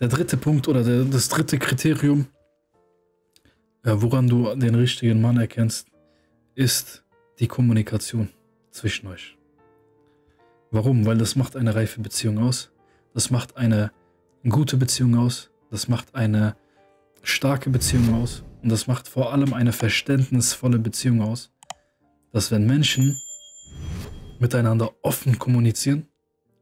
Der dritte Punkt oder der, das dritte Kriterium, äh, woran du den richtigen Mann erkennst, ist die Kommunikation zwischen euch. Warum? Weil das macht eine reife Beziehung aus. Das macht eine gute Beziehung aus. Das macht eine starke Beziehung aus. Und das macht vor allem eine verständnisvolle Beziehung aus. Dass wenn Menschen miteinander offen kommunizieren,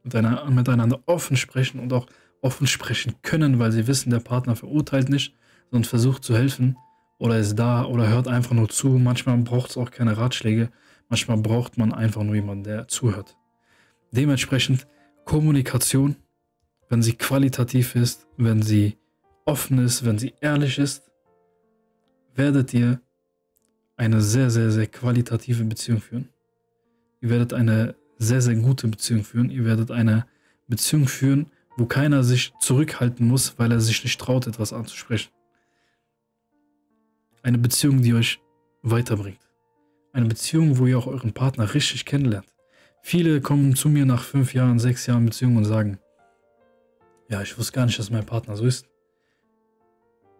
miteinander offen sprechen und auch offen sprechen können, weil sie wissen, der Partner verurteilt nicht, sondern versucht zu helfen oder ist da oder hört einfach nur zu. Manchmal braucht es auch keine Ratschläge, manchmal braucht man einfach nur jemanden, der zuhört. Dementsprechend Kommunikation, wenn sie qualitativ ist, wenn sie offen ist, wenn sie ehrlich ist, werdet ihr eine sehr, sehr, sehr qualitative Beziehung führen. Ihr werdet eine sehr, sehr gute Beziehung führen. Ihr werdet eine Beziehung führen, wo keiner sich zurückhalten muss, weil er sich nicht traut, etwas anzusprechen. Eine Beziehung, die euch weiterbringt. Eine Beziehung, wo ihr auch euren Partner richtig kennenlernt. Viele kommen zu mir nach fünf Jahren, sechs Jahren Beziehung und sagen, ja, ich wusste gar nicht, dass mein Partner so ist.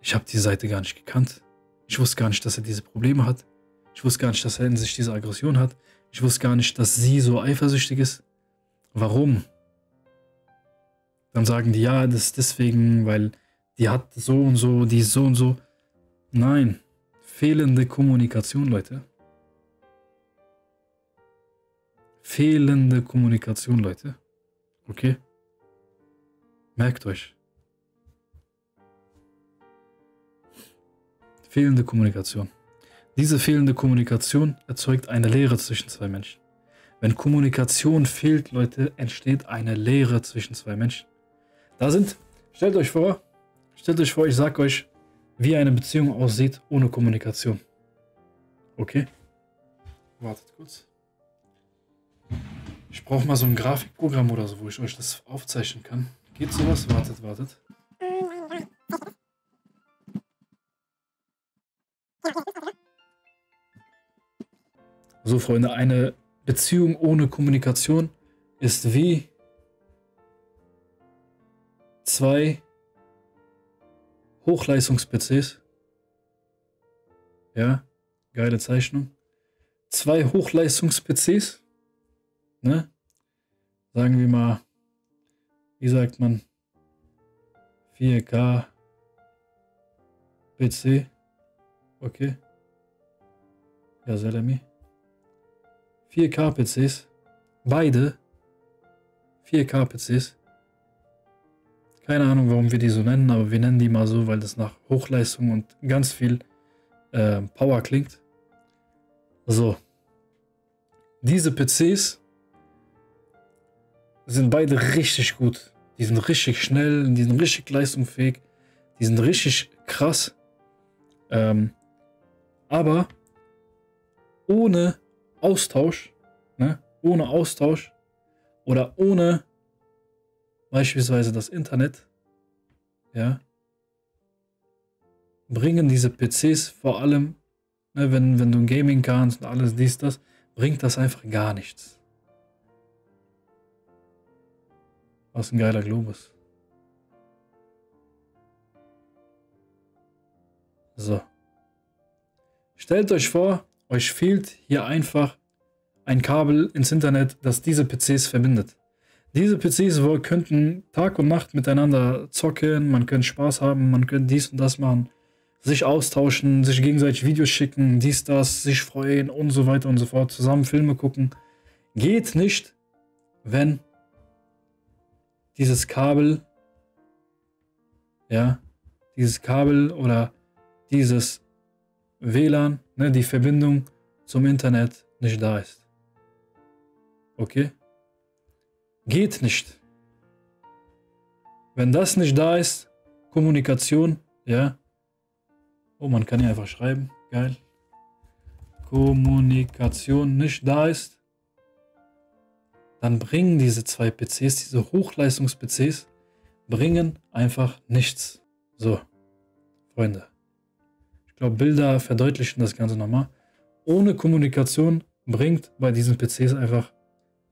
Ich habe die Seite gar nicht gekannt. Ich wusste gar nicht, dass er diese Probleme hat. Ich wusste gar nicht, dass er in sich diese Aggression hat. Ich wusste gar nicht, dass sie so eifersüchtig ist. Warum? Dann sagen die, ja, das ist deswegen, weil die hat so und so, die ist so und so. Nein, fehlende Kommunikation, Leute. Fehlende Kommunikation, Leute. Okay? Merkt euch. Fehlende Kommunikation. Diese fehlende Kommunikation erzeugt eine Leere zwischen zwei Menschen. Wenn Kommunikation fehlt, Leute, entsteht eine Leere zwischen zwei Menschen. Da sind, stellt euch vor, stellt euch vor, ich sag euch, wie eine Beziehung aussieht ohne Kommunikation. Okay? Wartet kurz. Ich brauche mal so ein Grafikprogramm oder so, wo ich euch das aufzeichnen kann. Geht sowas? Wartet, wartet. So, Freunde, eine Beziehung ohne Kommunikation ist wie zwei Hochleistungs-PCs. Ja, geile Zeichnung. Zwei Hochleistungs-PCs. Ne? Sagen wir mal, wie sagt man? 4K PC. Okay. Ja, Selami. 4K-PCs. Beide 4K-PCs. Keine Ahnung, warum wir die so nennen, aber wir nennen die mal so, weil das nach Hochleistung und ganz viel äh, Power klingt. So. Diese PCs sind beide richtig gut. Die sind richtig schnell, die sind richtig leistungsfähig, die sind richtig krass. Ähm, aber ohne Austausch, ne? ohne Austausch oder ohne beispielsweise das Internet, ja, bringen diese PCs vor allem, ne, wenn, wenn du Gaming kannst und alles dies, das, bringt das einfach gar nichts. Was ein geiler Globus. So. Stellt euch vor, euch fehlt hier einfach ein Kabel ins Internet, das diese PCs verbindet. Diese PCs könnten Tag und Nacht miteinander zocken, man könnte Spaß haben, man könnte dies und das machen, sich austauschen, sich gegenseitig Videos schicken, dies, das, sich freuen und so weiter und so fort, zusammen Filme gucken. Geht nicht, wenn dieses Kabel, ja, dieses Kabel oder dieses WLAN, ne, die Verbindung zum Internet nicht da ist. Okay? Geht nicht. Wenn das nicht da ist, Kommunikation, ja. Oh, man kann ja einfach schreiben. Geil. Kommunikation nicht da ist, dann bringen diese zwei PCs, diese Hochleistungs-PCs, bringen einfach nichts. So, Freunde. Ich glaube, Bilder verdeutlichen das Ganze nochmal. Ohne Kommunikation bringt bei diesen PCs einfach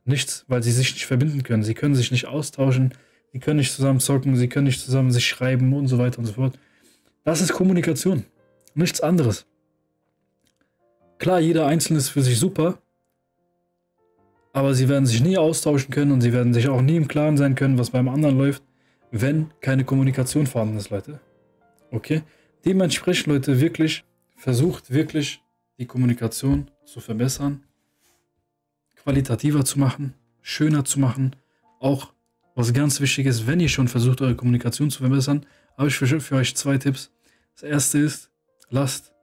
nichts, weil sie sich nicht verbinden können. Sie können sich nicht austauschen, Sie können nicht zusammen zocken, sie können nicht zusammen sich schreiben und so weiter und so fort. Das ist Kommunikation. Nichts anderes. Klar, jeder Einzelne ist für sich super, aber sie werden sich nie austauschen können und sie werden sich auch nie im Klaren sein können, was beim anderen läuft, wenn keine Kommunikation vorhanden ist, Leute. Okay? Dementsprechend, Leute, wirklich, versucht wirklich die Kommunikation zu verbessern, qualitativer zu machen, schöner zu machen. Auch was ganz wichtig ist, wenn ihr schon versucht, eure Kommunikation zu verbessern, habe ich für, euch zwei Tipps. Das erste ist, lasst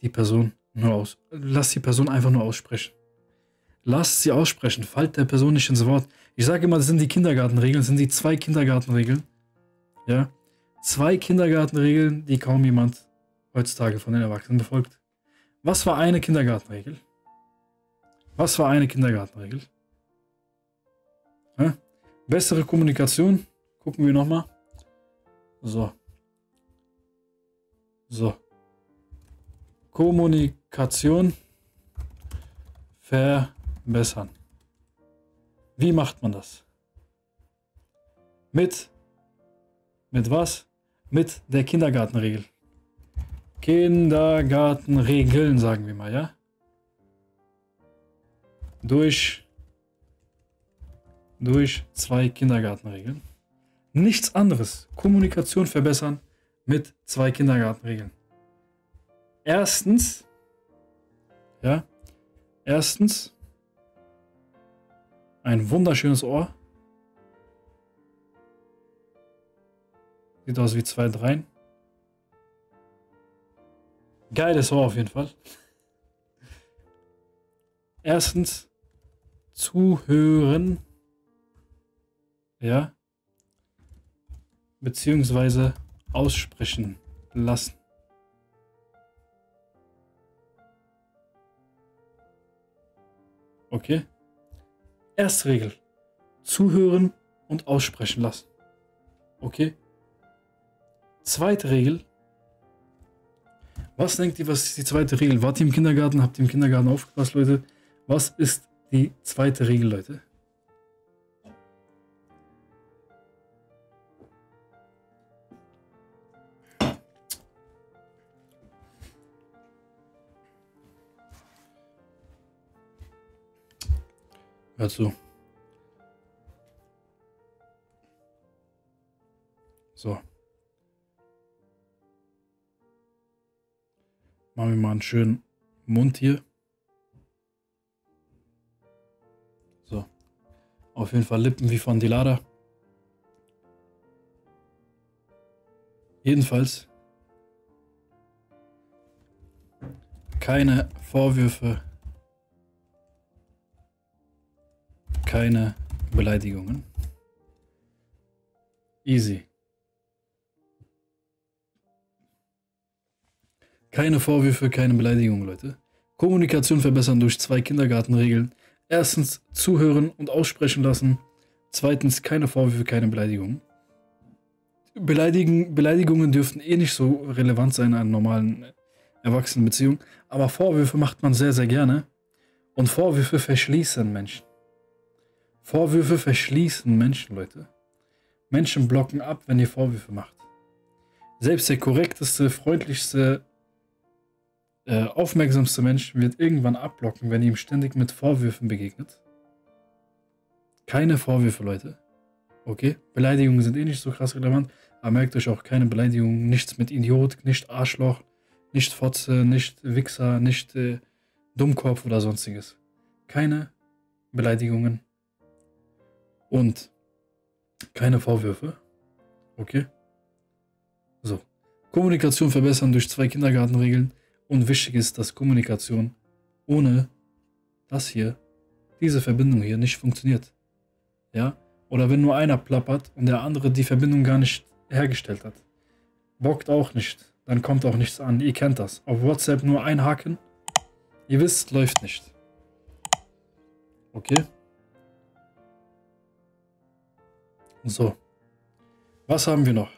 die Person nur aus. Lasst die Person einfach nur aussprechen. Lasst sie aussprechen. Fallt der Person nicht ins Wort. Ich sage immer, das sind die Kindergartenregeln. Das sind die zwei Kindergartenregeln. Ja. Zwei Kindergartenregeln, die kaum jemand heutzutage von den Erwachsenen befolgt. Was war eine Kindergartenregel? Was war eine Kindergartenregel? Ja? Bessere Kommunikation. Gucken wir nochmal. So. So. Kommunikation verbessern. Wie macht man das? Mit, mit was? Mit der Kindergartenregel. Kindergartenregeln, sagen wir mal, ja? Durch, durch zwei Kindergartenregeln. Nichts anderes. Kommunikation verbessern mit zwei Kindergartenregeln. Erstens, ja, erstens, ein wunderschönes Ohr. Sieht aus wie zwei Dreien. Geiles Ohr auf jeden Fall. Erstens, zuhören. Ja. Beziehungsweise aussprechen lassen. Okay? Erste Regel. Zuhören und aussprechen lassen. Okay? Zweite Regel. Was denkt ihr, was ist die zweite Regel? Wart ihr im Kindergarten? Habt ihr im Kindergarten aufgepasst, Leute? Was ist die zweite Regel, Leute? Hör zu. So. Machen wir mal einen schönen Mund hier. Auf jeden Fall Lippen wie von Dilada. Jedenfalls keine Vorwürfe keine Beleidigungen. Easy. Keine Vorwürfe, keine Beleidigungen, Leute. Kommunikation verbessern durch zwei Kindergartenregeln. Erstens zuhören und aussprechen lassen. Zweitens keine Vorwürfe, keine Beleidigungen. Beleidigen, Beleidigungen dürften eh nicht so relevant sein in einer normalen Erwachsenenbeziehung. Aber Vorwürfe macht man sehr, sehr gerne. Und Vorwürfe verschließen Menschen. Vorwürfe verschließen Menschen, Leute. Menschen blocken ab, wenn ihr Vorwürfe macht. Selbst der korrekteste, freundlichste, äh, aufmerksamste Mensch wird irgendwann abblocken, wenn ihm ständig mit Vorwürfen begegnet. Keine Vorwürfe, Leute. Okay? Beleidigungen sind eh nicht so krass relevant, aber merkt euch auch keine Beleidigungen. Nichts mit Idiot, nicht Arschloch, nicht Fotze, nicht Wichser, nicht äh, Dummkopf oder sonstiges. Keine Beleidigungen und keine Vorwürfe. Okay? So. Kommunikation verbessern durch zwei Kindergartenregeln. Und wichtig ist, dass Kommunikation ohne das hier, diese Verbindung hier nicht funktioniert. Ja? Oder wenn nur einer plappert und der andere die Verbindung gar nicht hergestellt hat. Bockt auch nicht. Dann kommt auch nichts an. Ihr kennt das. Auf WhatsApp nur ein Haken. Ihr wisst, läuft nicht. Okay? So. Was haben wir noch?